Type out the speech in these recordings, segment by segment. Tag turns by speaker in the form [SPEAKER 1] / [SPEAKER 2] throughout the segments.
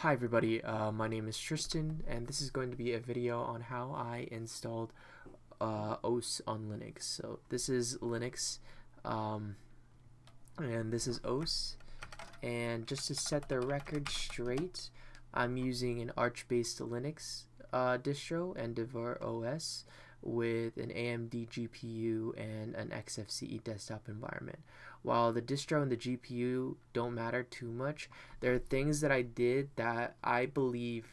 [SPEAKER 1] Hi everybody, uh, my name is Tristan and this is going to be a video on how I installed uh, osu on Linux. So this is Linux um, and this is osu and just to set the record straight I'm using an Arch based Linux uh, distro Endeavour OS with an AMD GPU and an XFCE desktop environment. While the distro and the GPU don't matter too much, there are things that I did that I believe,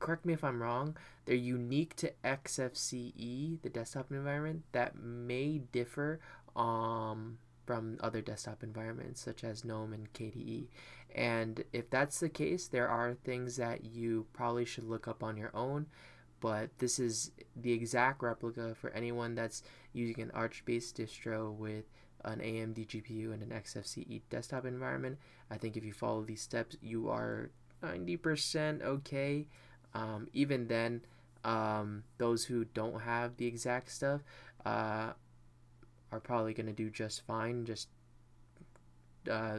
[SPEAKER 1] correct me if I'm wrong, they're unique to XFCE, the desktop environment, that may differ um, from other desktop environments such as GNOME and KDE. And if that's the case, there are things that you probably should look up on your own but this is the exact replica for anyone that's using an Arch-based distro with an AMD GPU and an XFCE desktop environment. I think if you follow these steps, you are 90% okay. Um, even then, um, those who don't have the exact stuff uh, are probably going to do just fine just uh,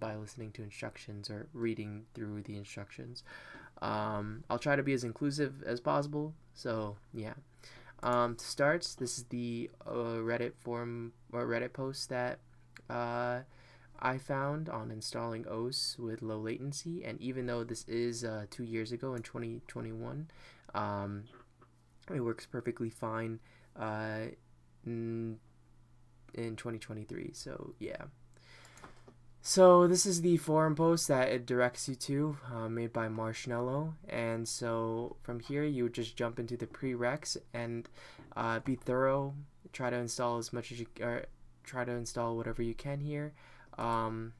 [SPEAKER 1] by listening to instructions or reading through the instructions. Um, I'll try to be as inclusive as possible. So yeah. Um, to start, this is the uh, Reddit forum or Reddit post that uh, I found on installing osu with low latency. And even though this is uh, two years ago in 2021, um, it works perfectly fine uh, in 2023. So yeah. So this is the forum post that it directs you to, uh, made by Marshmallow. And so from here, you would just jump into the prereqs and uh, be thorough. Try to install as much as you, or try to install whatever you can here. Um,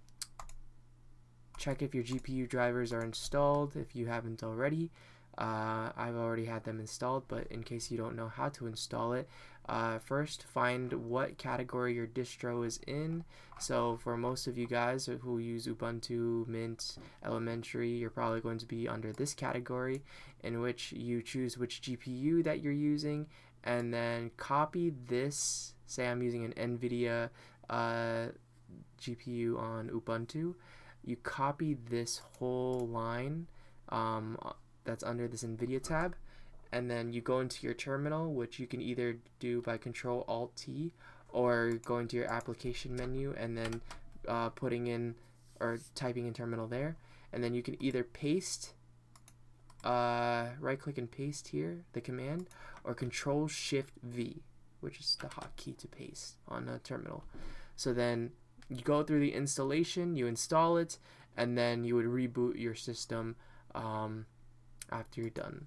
[SPEAKER 1] check if your GPU drivers are installed if you haven't already. Uh, I've already had them installed, but in case you don't know how to install it, uh, first find what category your distro is in. So for most of you guys who use Ubuntu, Mint, Elementary, you're probably going to be under this category in which you choose which GPU that you're using and then copy this. Say I'm using an NVIDIA uh, GPU on Ubuntu. You copy this whole line um, that's under this NVIDIA tab and then you go into your terminal which you can either do by control alt T or going to your application menu and then uh, putting in or typing in terminal there and then you can either paste uh, right click and paste here the command or control shift V which is the hotkey to paste on a terminal so then you go through the installation you install it and then you would reboot your system um, after you're done.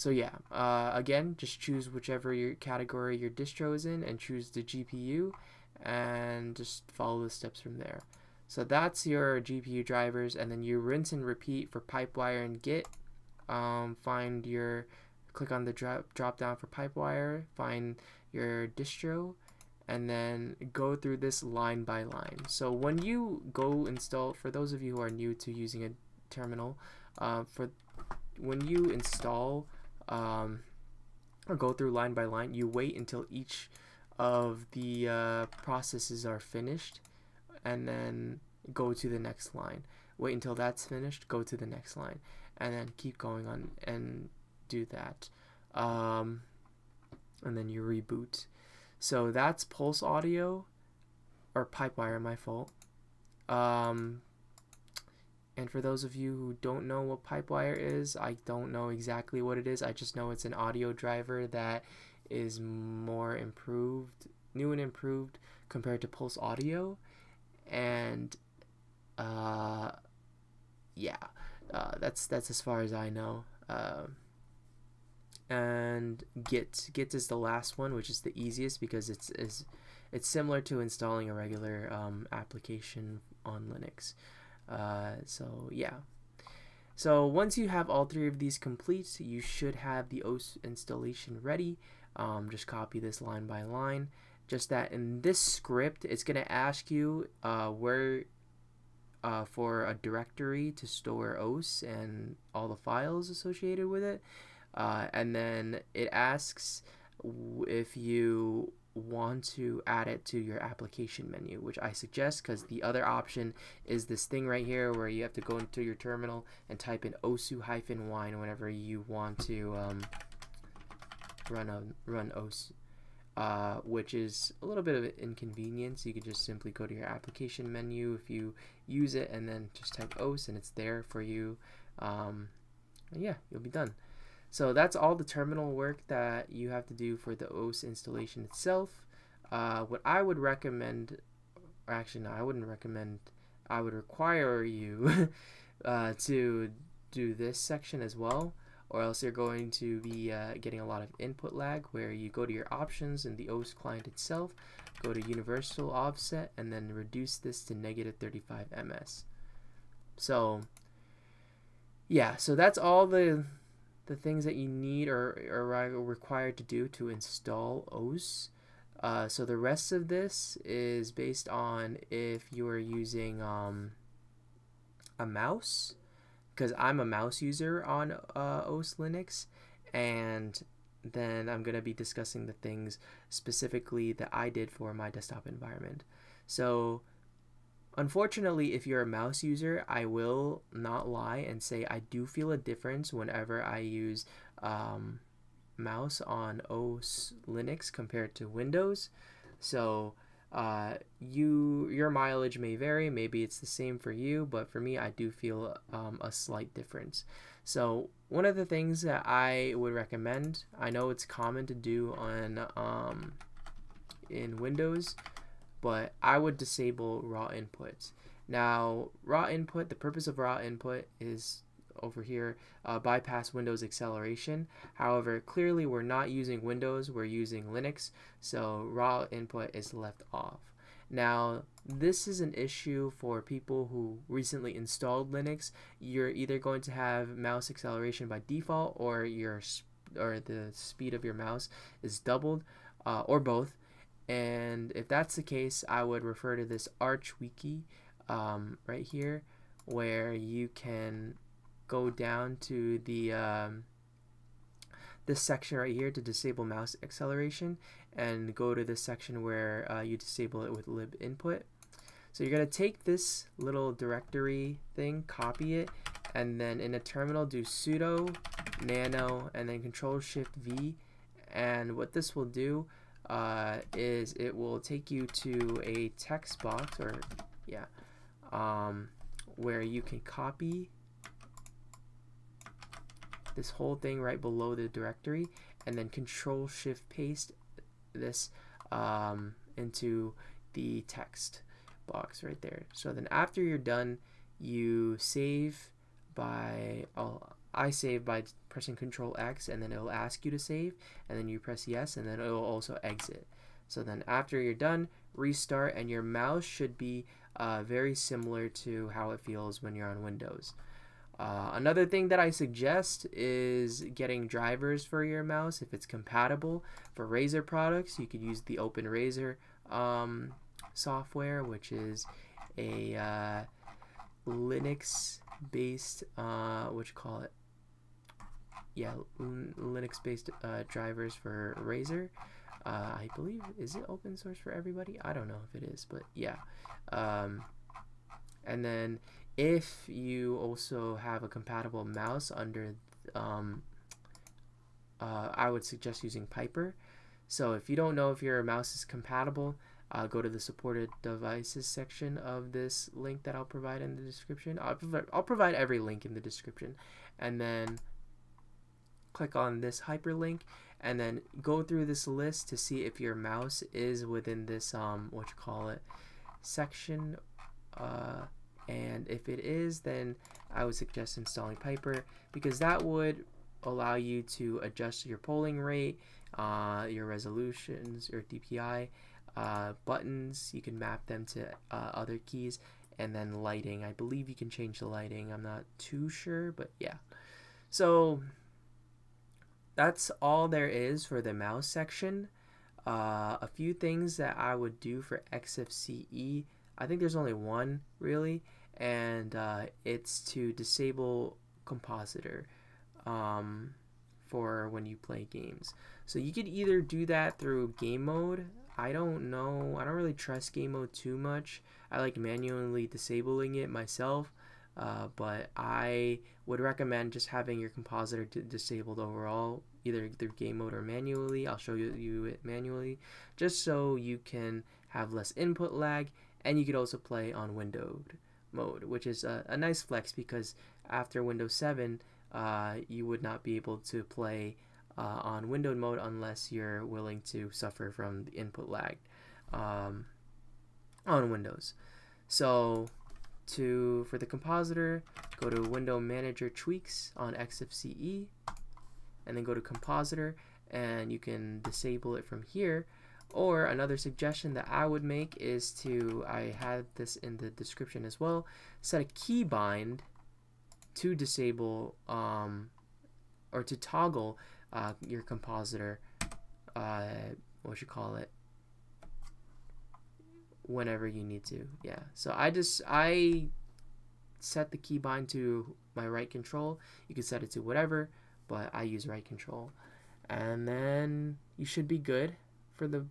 [SPEAKER 1] So yeah, uh, again, just choose whichever your category your distro is in and choose the GPU and just follow the steps from there. So that's your GPU drivers and then you rinse and repeat for Pipewire and Git. Um, find your, click on the drop, drop down for Pipewire, find your distro and then go through this line by line. So when you go install, for those of you who are new to using a terminal, uh, for when you install um, or go through line by line, you wait until each of the uh, processes are finished and then go to the next line. Wait until that's finished, go to the next line, and then keep going on and do that. Um, and then you reboot. So that's Pulse Audio or Pipewire, my fault. Um, and for those of you who don't know what Pipewire is, I don't know exactly what it is. I just know it's an audio driver that is more improved, new and improved compared to Pulse Audio. And uh, yeah, uh, that's that's as far as I know. Uh, and Git Git is the last one, which is the easiest because it's is it's similar to installing a regular um, application on Linux. Uh, so yeah. So once you have all three of these complete, you should have the osu installation ready. Um, just copy this line by line. Just that in this script, it's going to ask you uh, where uh, for a directory to store osu and all the files associated with it. Uh, and then it asks if you want to add it to your application menu, which I suggest because the other option is this thing right here where you have to go into your terminal and type in osu-wine whenever you want to um, run a run osu. Uh, which is a little bit of an inconvenience. You can just simply go to your application menu if you use it and then just type osu and it's there for you. Um, yeah, you'll be done. So that's all the terminal work that you have to do for the osu installation itself. Uh, what I would recommend, or actually no, I wouldn't recommend, I would require you uh, to do this section as well or else you're going to be uh, getting a lot of input lag where you go to your options in the osu client itself, go to universal offset, and then reduce this to negative 35 ms. So yeah, so that's all the the things that you need or, are required to do to install osu. Uh, so the rest of this is based on if you are using um, a mouse because I'm a mouse user on uh, osu Linux, and then I'm going to be discussing the things specifically that I did for my desktop environment. So, unfortunately, if you're a mouse user, I will not lie and say I do feel a difference whenever I use um, mouse on osu Linux compared to Windows. So, uh, you your mileage may vary. Maybe it's the same for you, but for me, I do feel um, a slight difference. So one of the things that I would recommend, I know it's common to do on um, in Windows, but I would disable raw input. Now, raw input, the purpose of raw input is over here, uh, bypass Windows acceleration. However, clearly we're not using Windows, we're using Linux, so raw input is left off. Now, this is an issue for people who recently installed Linux. You're either going to have mouse acceleration by default or your or the speed of your mouse is doubled uh, or both. And if that's the case, I would refer to this Arch Wiki um, right here where you can go down to the um, this section right here to disable mouse acceleration and go to this section where uh, you disable it with libinput. So you're to take this little directory thing, copy it, and then in a terminal do sudo nano and then control shift V and what this will do uh, is it will take you to a text box or yeah um, where you can copy this whole thing right below the directory and then control shift paste this um, into the text box right there. So then after you're done, you save by, oh, I save by pressing control X and then it'll ask you to save and then you press yes and then it will also exit. So then after you're done, restart and your mouse should be uh, very similar to how it feels when you're on Windows. Uh, another thing that I suggest is getting drivers for your mouse if it's compatible. For Razer products, you could use the OpenRazer um, software, which is a uh, Linux-based, uh, what you call it? Yeah, Linux-based uh, drivers for Razer. Uh, I believe is it open source for everybody? I don't know if it is, but yeah. Um, and then if you also have a compatible mouse under um, uh, I would suggest using Piper so if you don't know if your mouse is compatible uh, go to the supported devices section of this link that I'll provide in the description I'll provide, I'll provide every link in the description and then click on this hyperlink and then go through this list to see if your mouse is within this um what you call it section uh, and if it is then I would suggest installing Piper because that would allow you to adjust your polling rate uh, your resolutions your DPI uh, buttons. You can map them to uh, other keys and then lighting. I believe you can change the lighting. I'm not too sure but yeah. So that's all there is for the mouse section uh, a few things that I would do for XFCE I think there's only one really and uh, it's to disable compositor um, for when you play games. So you could either do that through game mode. I don't know. I don't really trust game mode too much. I like manually disabling it myself, uh, but I would recommend just having your compositor disabled overall, either through game mode or manually. I'll show you, you it manually, just so you can have less input lag, and you could also play on windowed mode, which is a, a nice flex because after Windows 7, uh, you would not be able to play uh, on windowed mode unless you're willing to suffer from the input lag um, on Windows. So to for the compositor, go to Window Manager Tweaks on XFCE, and then go to Compositor, and you can disable it from here. Or another suggestion that I would make is to, I had this in the description as well, set a keybind to disable um, or to toggle uh, your compositor, uh, what you call it, whenever you need to. Yeah. So I just I set the keybind to my right control. You can set it to whatever, but I use right control. And then you should be good for the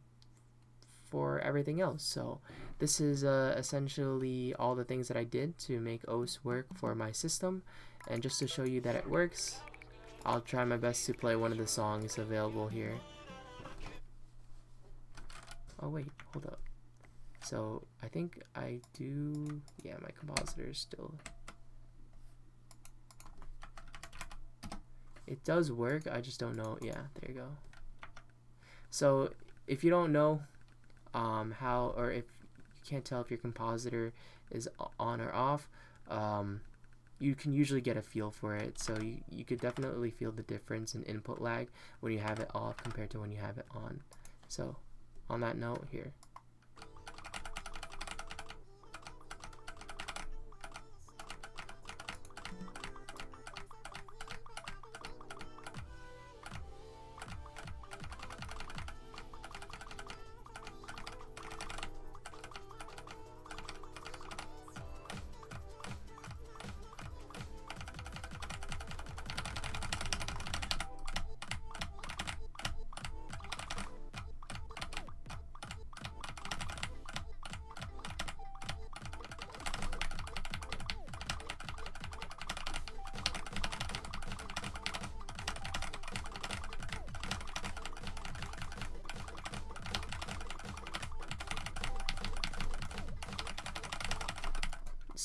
[SPEAKER 1] for everything else. So this is uh, essentially all the things that I did to make osu work for my system. And just to show you that it works, I'll try my best to play one of the songs available here. Oh wait, hold up. So I think I do, yeah, my compositor is still. It does work, I just don't know, yeah, there you go. So if you don't know um, how, or if you can't tell if your compositor is on or off, um, you can usually get a feel for it. So you, you could definitely feel the difference in input lag when you have it off compared to when you have it on. So on that note here.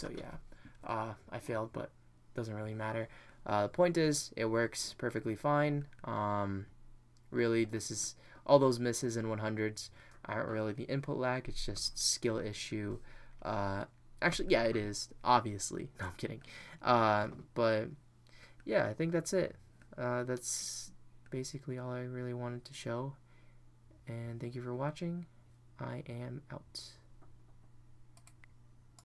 [SPEAKER 1] So yeah, uh, I failed, but doesn't really matter. Uh, the point is, it works perfectly fine. Um, really, this is all those misses and 100s aren't really the input lag. It's just skill issue. Uh, actually, yeah, it is. Obviously, no, I'm kidding. Uh, but yeah, I think that's it. Uh, that's basically all I really wanted to show. And thank you for watching. I am out.